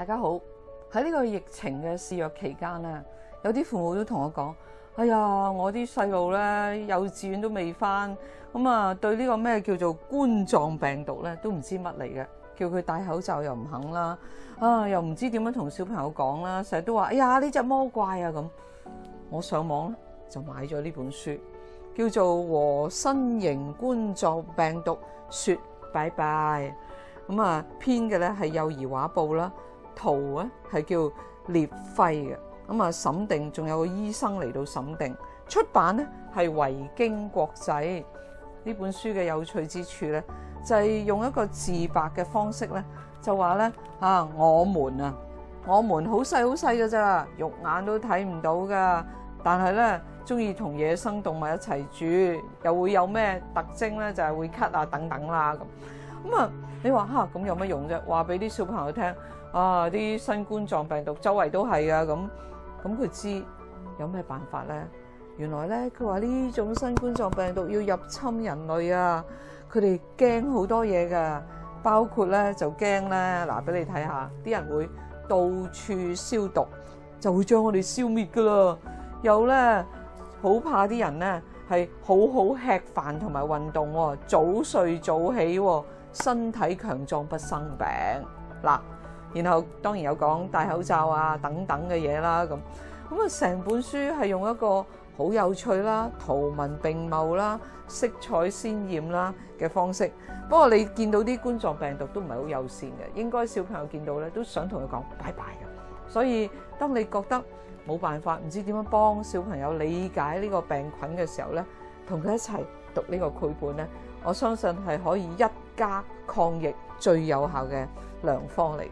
大家好，喺呢個疫情嘅肆虐期間咧，有啲父母都同我講：哎呀，我啲細路咧幼稚園都未返，咁啊對呢個咩叫做冠狀病毒咧都唔知乜嚟嘅，叫佢戴口罩又唔肯啦，啊又唔知點樣同小朋友講啦，成日都話：哎呀呢隻魔怪啊咁。我上網咧就買咗呢本書，叫做《和新型冠狀病毒說拜拜》。咁啊，編嘅咧係幼兒畫報啦，圖咧係叫列輝嘅。咁啊，審定仲有個醫生嚟到審定，出版咧係維京國際。呢本書嘅有趣之處咧，就係用一個自白嘅方式咧，就話咧啊，我們啊，我們好細好細㗎咋，肉眼都睇唔到噶，但係咧中意同野生動物一齊住，又會有咩特徵咧？就係會咳啊等等啦咁。咁啊，你話吓咁有乜用啫？話俾啲小朋友聽啊，啲新冠狀病毒周圍都係啊咁，咁佢知有咩辦法咧？原來咧，佢話呢種新冠狀病毒要入侵人類啊，佢哋驚好多嘢噶，包括咧就驚咧嗱，俾你睇下，啲人會到處消毒，就會將我哋消滅噶啦。又咧好怕啲人咧係好好吃飯同埋運動喎，早睡早起喎。身體強壯不生病嗱，然後當然有講戴口罩啊等等嘅嘢啦，咁咁啊成本書係用一個好有趣啦、圖文並茂啦、色彩鮮豔啦嘅方式。不過你見到啲冠狀病毒都唔係好友善嘅，應該小朋友見到咧都想同佢講拜拜嘅。所以當你覺得冇辦法，唔知點樣幫小朋友理解呢個病菌嘅時候咧，同佢一齊讀呢個繪本咧。我相信係可以一家抗疫最有效嘅良方嚟嘅。